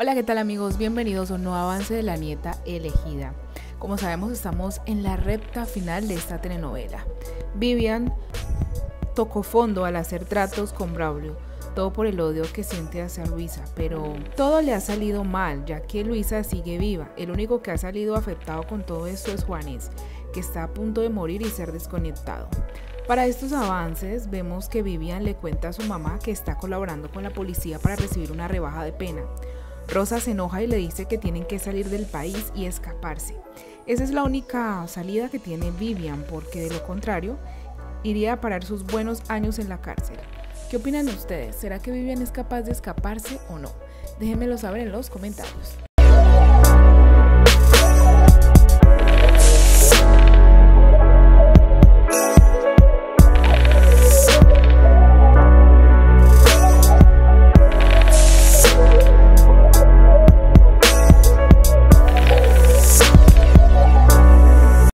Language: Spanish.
Hola, ¿qué tal amigos? Bienvenidos a un nuevo avance de la nieta elegida. Como sabemos, estamos en la recta final de esta telenovela. Vivian tocó fondo al hacer tratos con Braulio, todo por el odio que siente hacia Luisa, pero todo le ha salido mal, ya que Luisa sigue viva. El único que ha salido afectado con todo esto es Juanes, que está a punto de morir y ser desconectado. Para estos avances vemos que Vivian le cuenta a su mamá que está colaborando con la policía para recibir una rebaja de pena. Rosa se enoja y le dice que tienen que salir del país y escaparse. Esa es la única salida que tiene Vivian, porque de lo contrario, iría a parar sus buenos años en la cárcel. ¿Qué opinan ustedes? ¿Será que Vivian es capaz de escaparse o no? Déjenmelo saber en los comentarios.